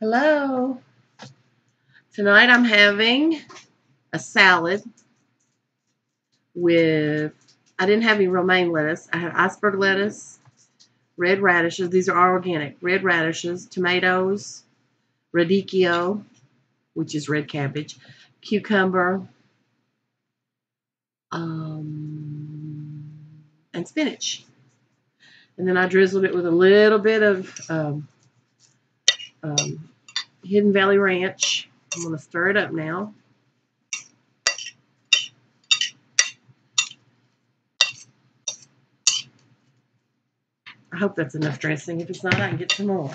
Hello. Tonight I'm having a salad with, I didn't have any romaine lettuce. I had iceberg lettuce, red radishes. These are all organic. Red radishes, tomatoes, radicchio, which is red cabbage, cucumber, um, and spinach. And then I drizzled it with a little bit of um, um, Hidden Valley Ranch. I'm going to stir it up now. I hope that's enough dressing. If it's not, I can get some more.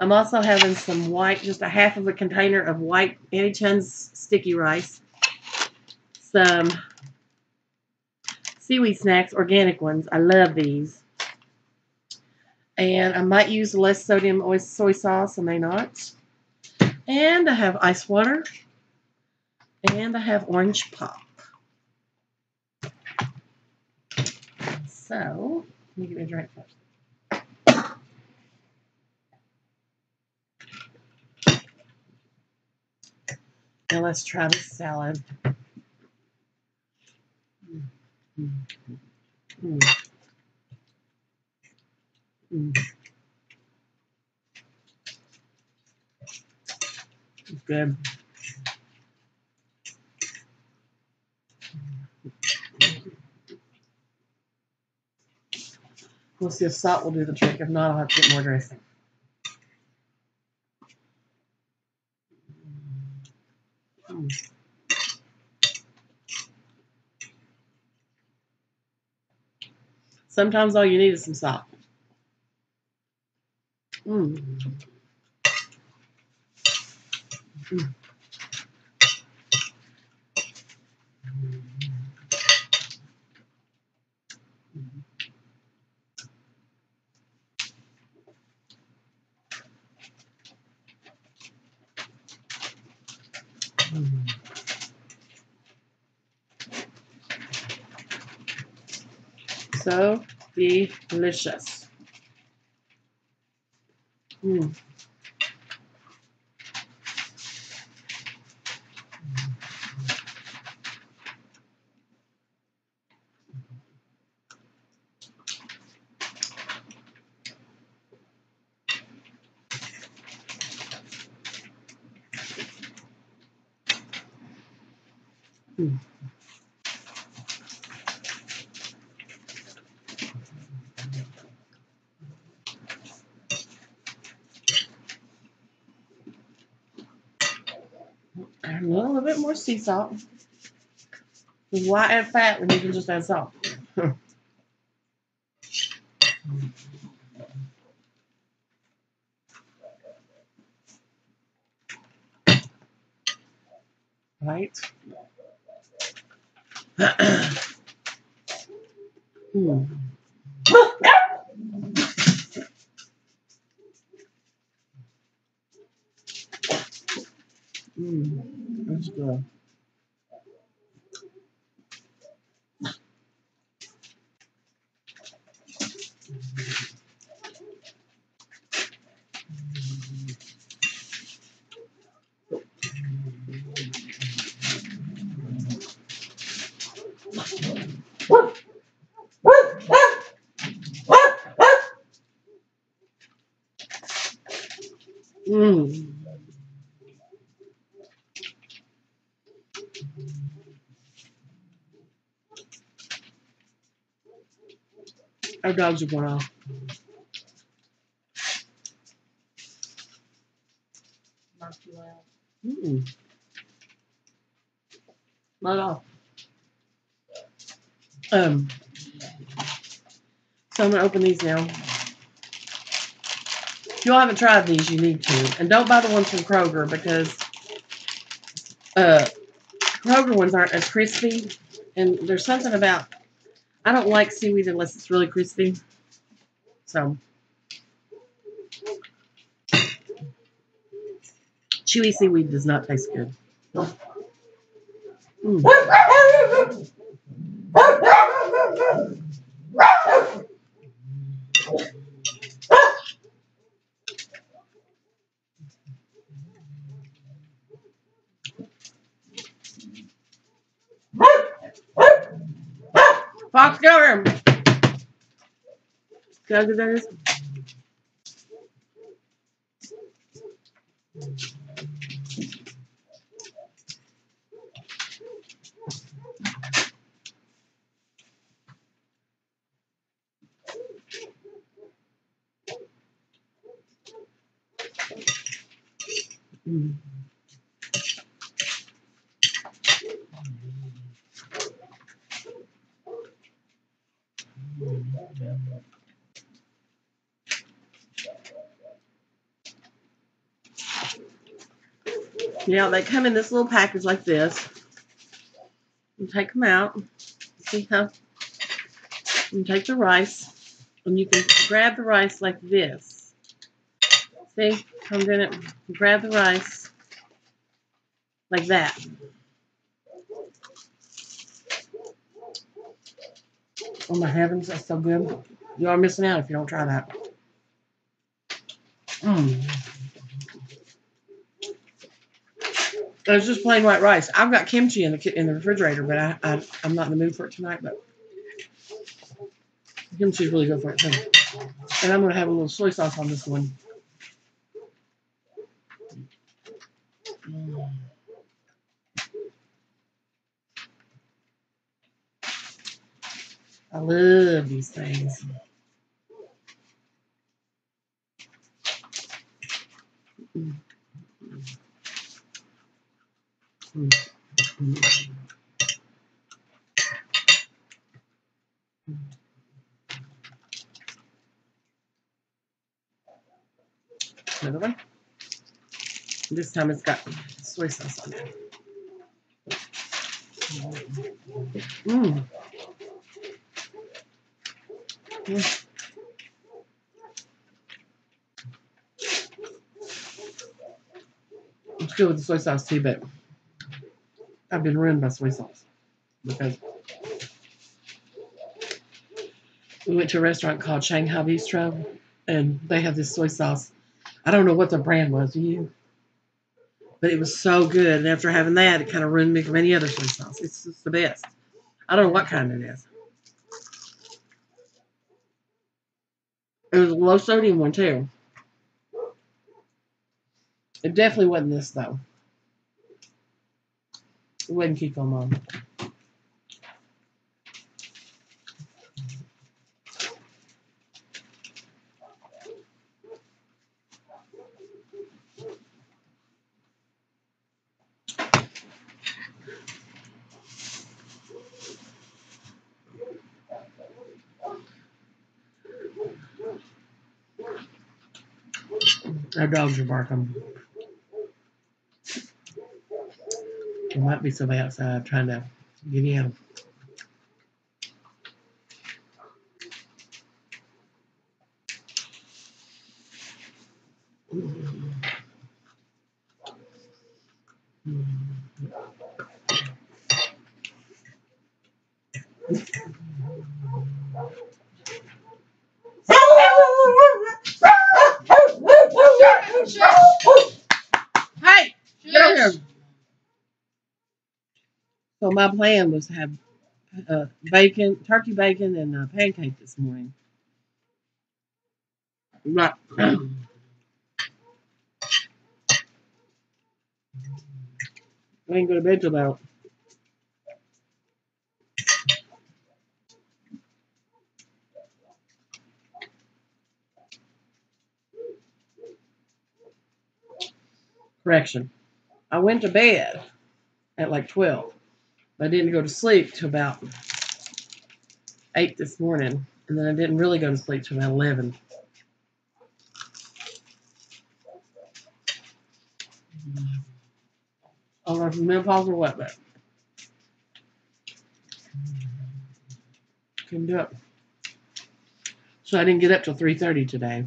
I'm also having some white, just a half of a container of white Annie Chun's sticky rice. Some seaweed snacks, organic ones. I love these. And I might use less sodium soy sauce, I may not. And I have ice water. And I have orange pop. So, let me get a drink first. Now let's try this salad. Mm. Mm. Mm. It's good. We'll see if salt will do the trick. If not, I'll have to get more dressing. Sometimes all you need is some salt. Mm. So delicious. Mm. A little bit more sea salt. Why add fat when you can just add salt? right? Hmm. Mm, that's good. Mm. Our dogs are going off. Not too loud. Mm-mm. Not at all. Um, so I'm gonna open these now. If y'all haven't tried these, you need to. And don't buy the ones from Kroger because uh, Kroger ones aren't as crispy. And there's something about I don't like seaweed unless it's really crispy. So chewy seaweed does not taste good. Mm. Fox, go over. Go get those. Mm. Yeah, they come in this little package like this. You take them out. See how? You take the rice, and you can grab the rice like this. See? Comes in it. Grab the rice like that. Oh my heavens, that's so good. You are missing out if you don't try that. Mmm. It's just plain white rice. I've got kimchi in the in the refrigerator, but I, I I'm not in the mood for it tonight. But kimchi is really good for it too. And I'm gonna have a little soy sauce on this one. Mm. I love these things. Mm. Mm. Another one. This time it's got soy sauce on it. Mm. Mm. It's good with the soy sauce too, but I've been ruined by soy sauce because we went to a restaurant called Shanghai Bistro and they have this soy sauce. I don't know what the brand was, do you? But it was so good. And after having that, it kind of ruined me from any other soy sauce. It's just the best. I don't know what kind it is. It was a low sodium one too. It definitely wasn't this though. It wasn't Kikkoman. Our dogs are barking. There might be somebody outside trying to get in. Hey, get over here. So my plan was to have uh, bacon, turkey bacon, and uh, pancake this morning. Right. I ain't go to bed till about correction. I went to bed at like twelve. I didn't go to sleep till about eight this morning, and then I didn't really go to sleep till about eleven. I don't know if it's menopause or what, but couldn't do it. So I didn't get up till three thirty today,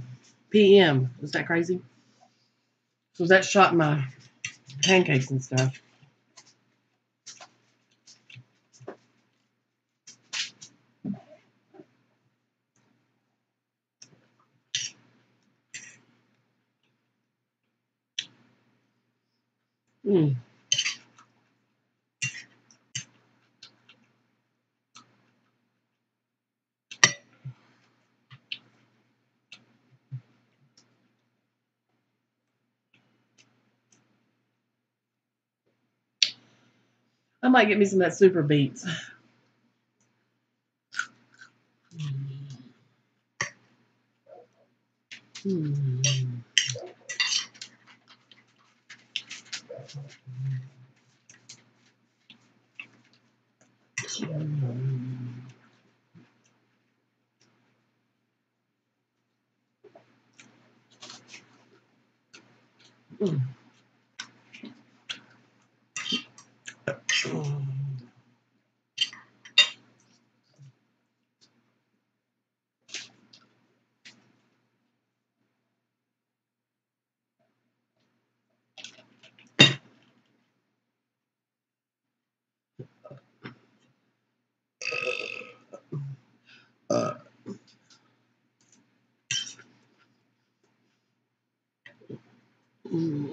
p.m. Is that crazy? So that shot my pancakes and stuff. Mm. Might get me some of that super beats. Mm. Mm. Mm.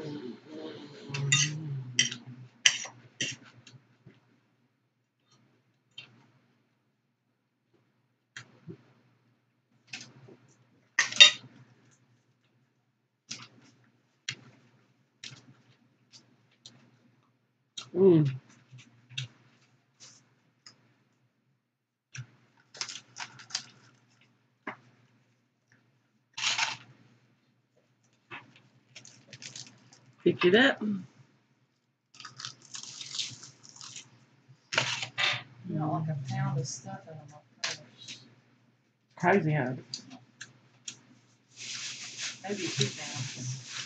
Pick it up. You know, like a pound of stuff in them. Crazy, huh? Maybe two pounds.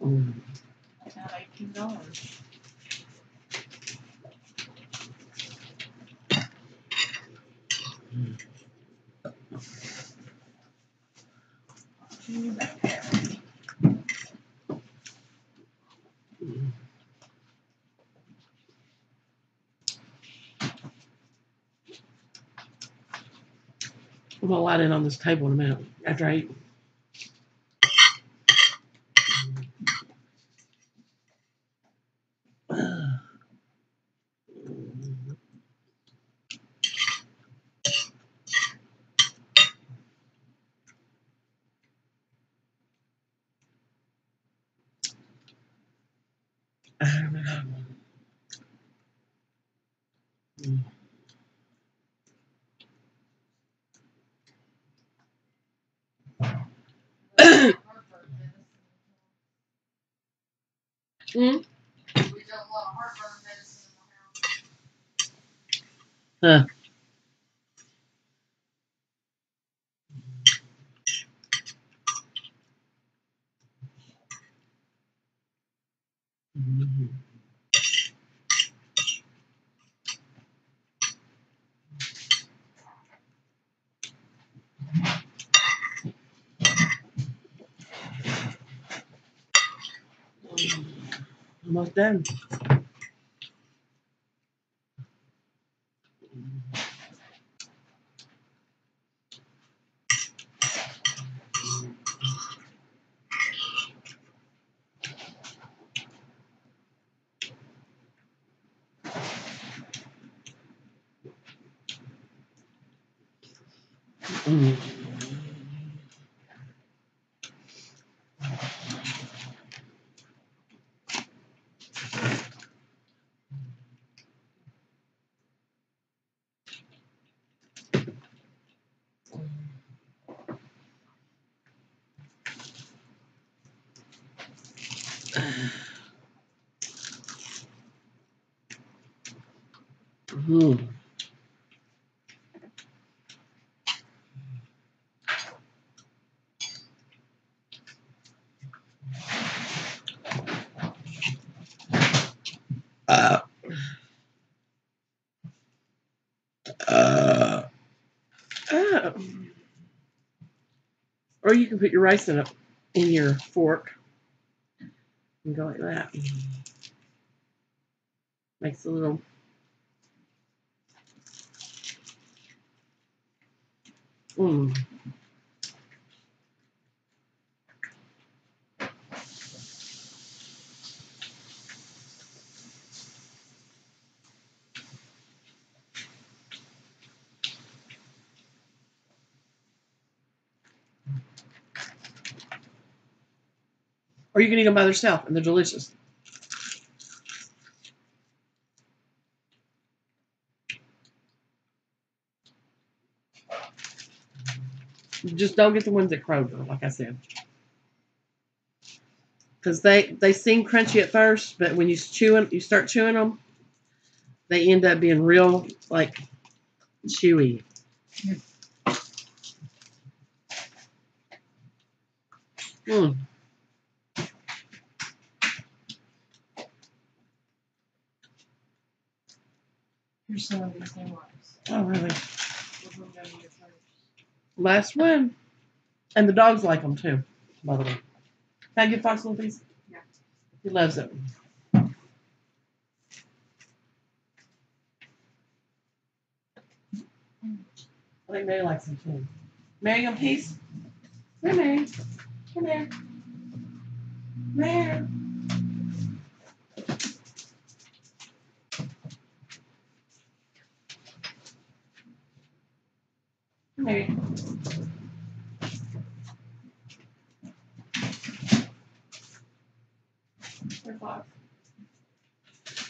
Mm. I'm gonna light it on this table in a minute after I eat. House. Huh. Vamos ver. Mhm. Uh, uh, oh. Or you can put your rice in it in your fork and go like that. Makes a little. Mm. Or you can eat them by themselves, and they're delicious. Just don't get the ones at Kroger, like I said. Because they, they seem crunchy at first, but when you chew 'em- you start chewing them, they end up being real, like, chewy. Mm. Here's some of these new ones. Oh, really? We're gonna go to your first. Last one. And the dogs like them too, by the way. Can I give Fox a little piece? Yeah. He loves it. I think Mary likes them too. Mary, you a piece? Here, Mary. Come here. Mary. Fox.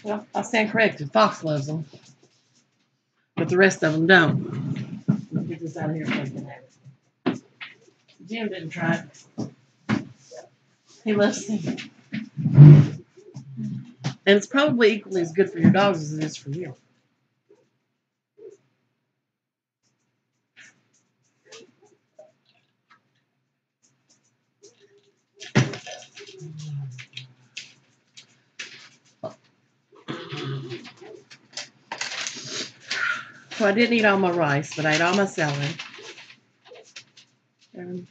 Well, I stand corrected. Fox loves them, but the rest of them don't. Let me get this out of here. Jim didn't try it. He loves them. And it's probably equally as good for your dogs as it is for you. So I didn't eat all my rice, but I ate all my celery. And um,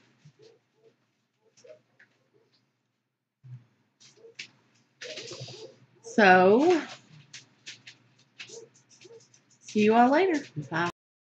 so, see you all later. Bye.